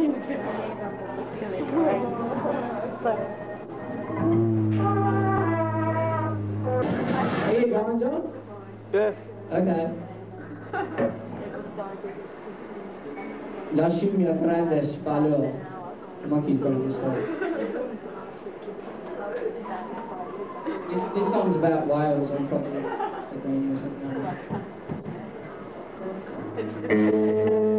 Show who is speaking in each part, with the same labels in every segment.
Speaker 1: Are you going, John?
Speaker 2: Yeah.
Speaker 1: Okay. Lasci il mio grande spalo. Monkey's going to start. This, this song's about whales. I'm probably agreeing with something.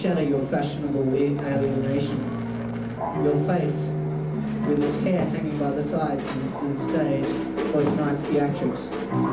Speaker 1: shatter your fashionable alienation. Your face, with its hair hanging by the sides, is the stage for nights theatrics.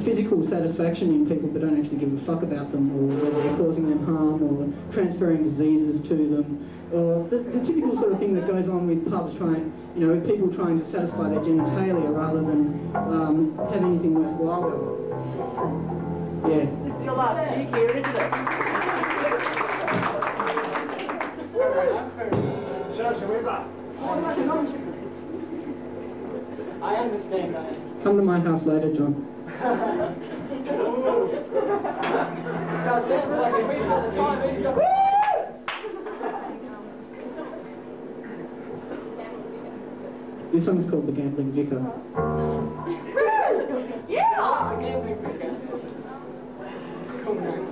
Speaker 1: Physical satisfaction in people but don't actually give a fuck about them or whether they're causing them harm or transferring diseases to them or the, the typical sort of thing that goes on with pubs trying, you know, with people trying to satisfy their genitalia rather than um, have anything worthwhile going Yeah.
Speaker 2: This is your last gig here, isn't it? I understand that.
Speaker 1: Come to my house later, John.
Speaker 2: Because that's like a week at the time, he's got...
Speaker 1: This song's called The Gambling Vicar.
Speaker 2: Yeah! Gambling vicar. Cool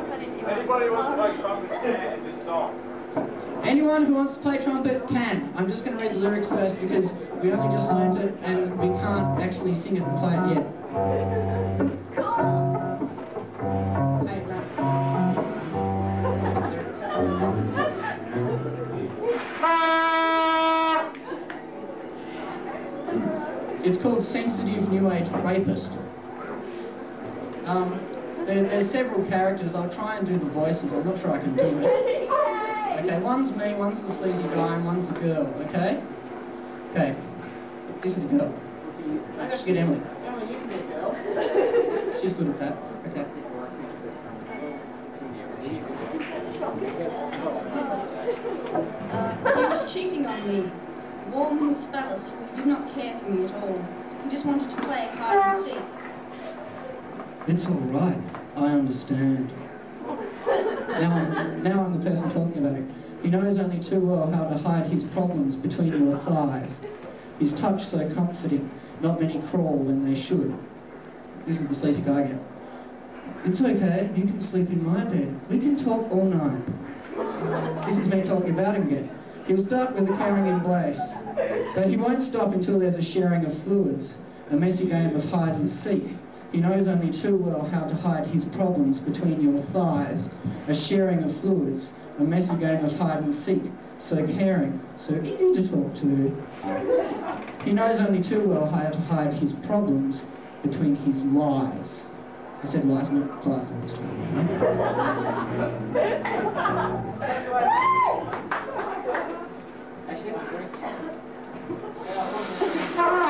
Speaker 3: Anybody who wants to play trumpet can this song.
Speaker 1: Anyone who wants to play trumpet can. I'm just going to read the lyrics first because we only just learned it and we can't actually sing it and play it yet. Hey, It's called Sensitive New Age Rapist. Um, there, there's several characters. I'll try and do the voices. I'm not sure I can do it. Okay, one's me, one's the sleazy guy, and one's the girl, okay? Okay, this is the girl. Maybe I should get Emily. Emily, you can be a girl. She's good at that. Okay.
Speaker 4: Uh, he was cheating on me. Warm Spellus, he did not care for me at all. He just wanted to play hide and seek.
Speaker 1: It's all right. I understand. Now I'm, now I'm the person talking about it. He knows only too well how to hide his problems between your thighs. His touch so comforting, not many crawl when they should. This is the sleazy guy again. It's okay, you can sleep in my bed. We can talk all night. This is me talking about him again. He'll start with a caring embrace, but he won't stop until there's a sharing of fluids, a messy game of hide and seek. He knows only too well how to hide his problems between your thighs, a sharing of fluids, a messy game of hide and seek, so caring, so easy to talk to. He knows only too well how to hide his problems between his lies. I said lies, not class lies.
Speaker 2: Actually,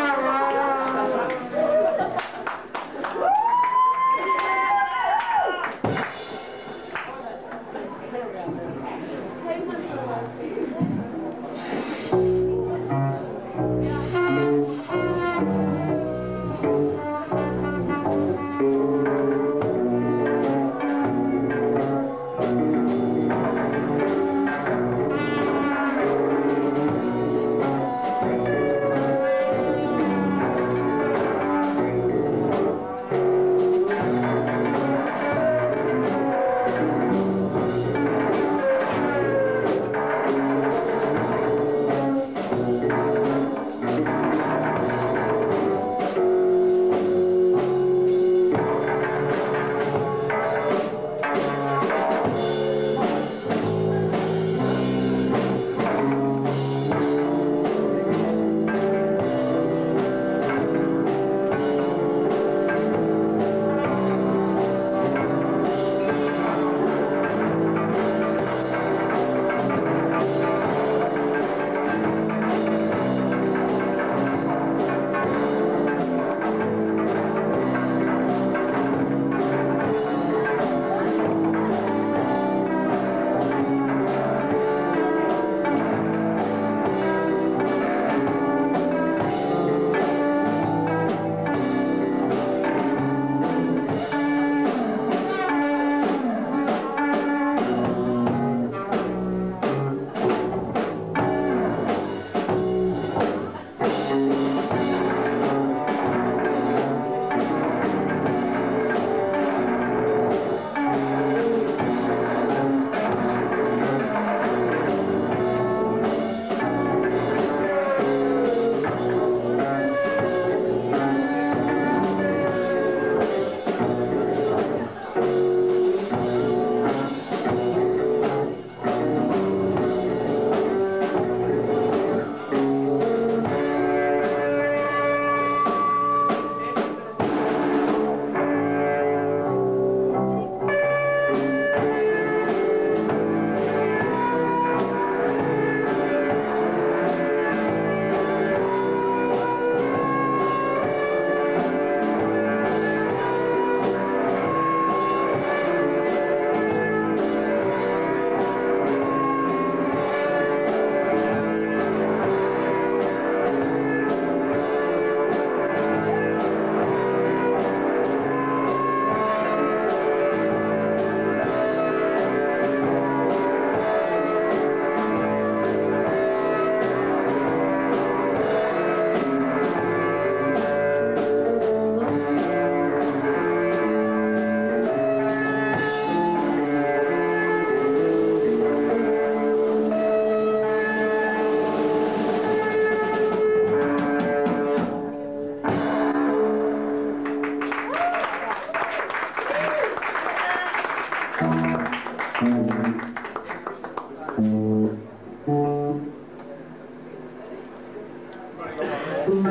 Speaker 5: Thank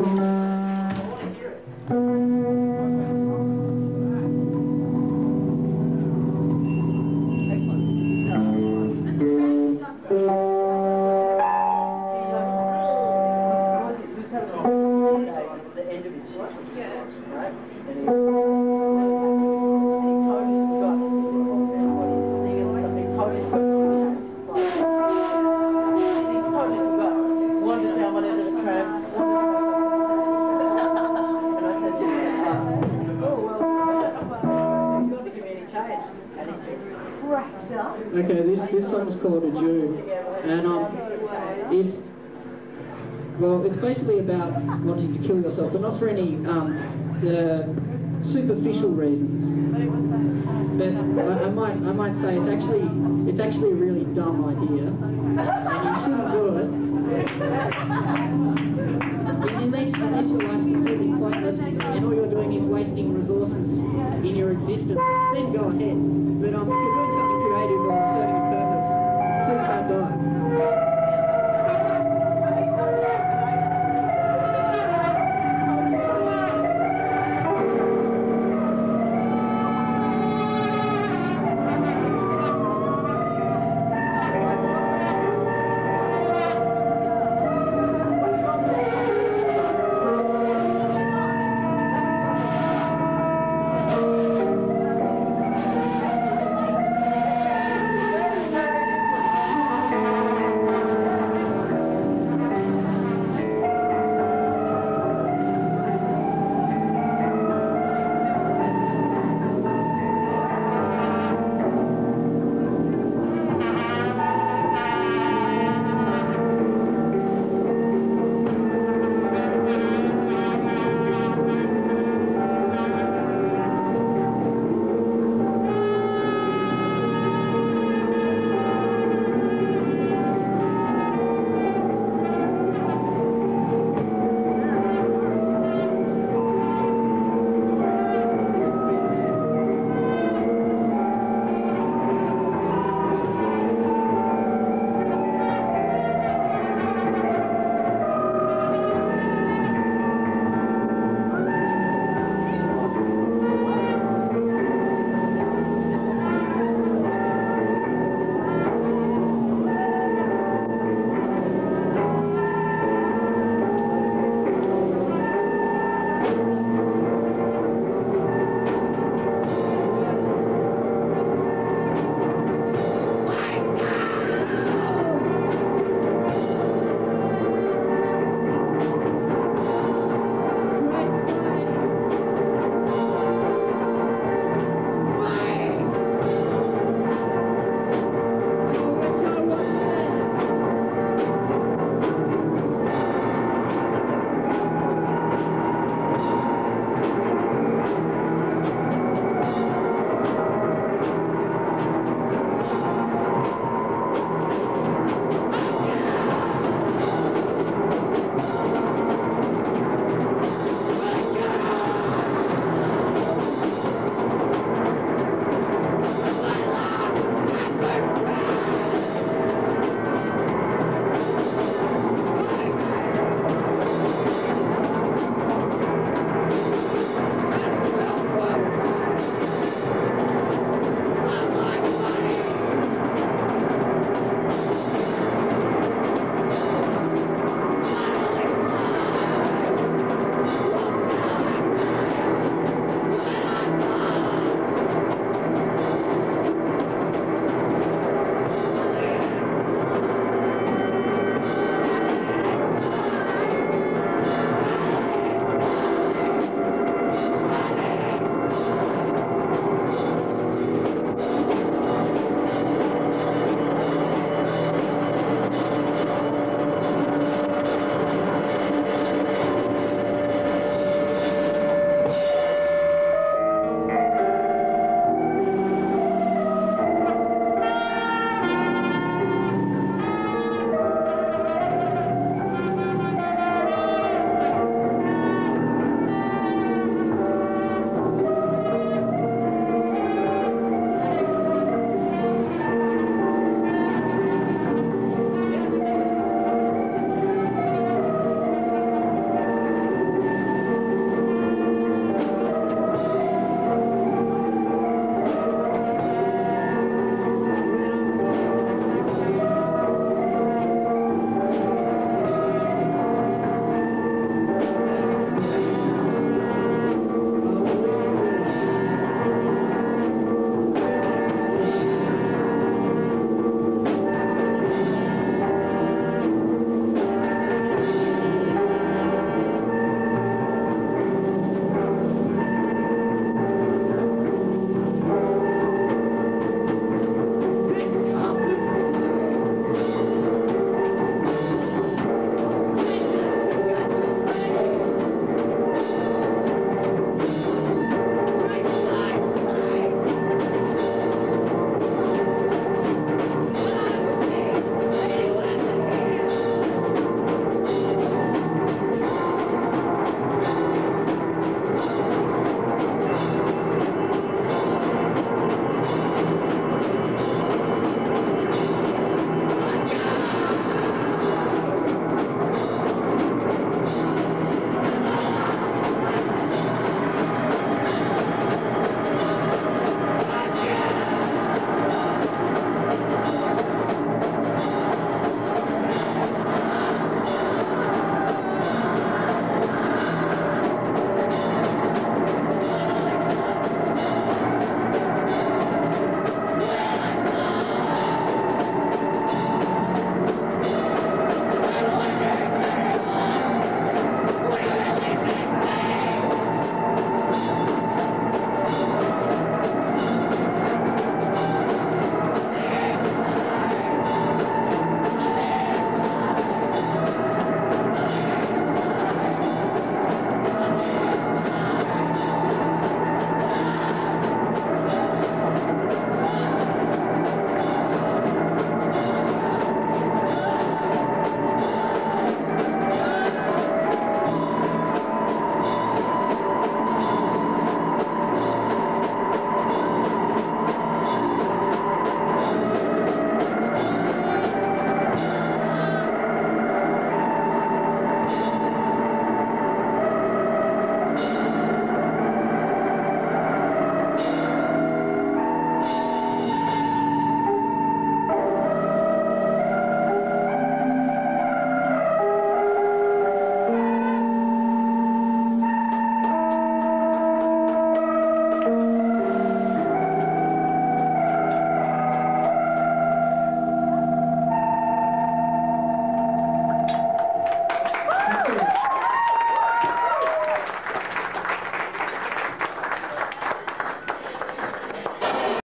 Speaker 2: you.
Speaker 1: but not for any um, superficial reasons. But I, I, might I might say it's actually it's actually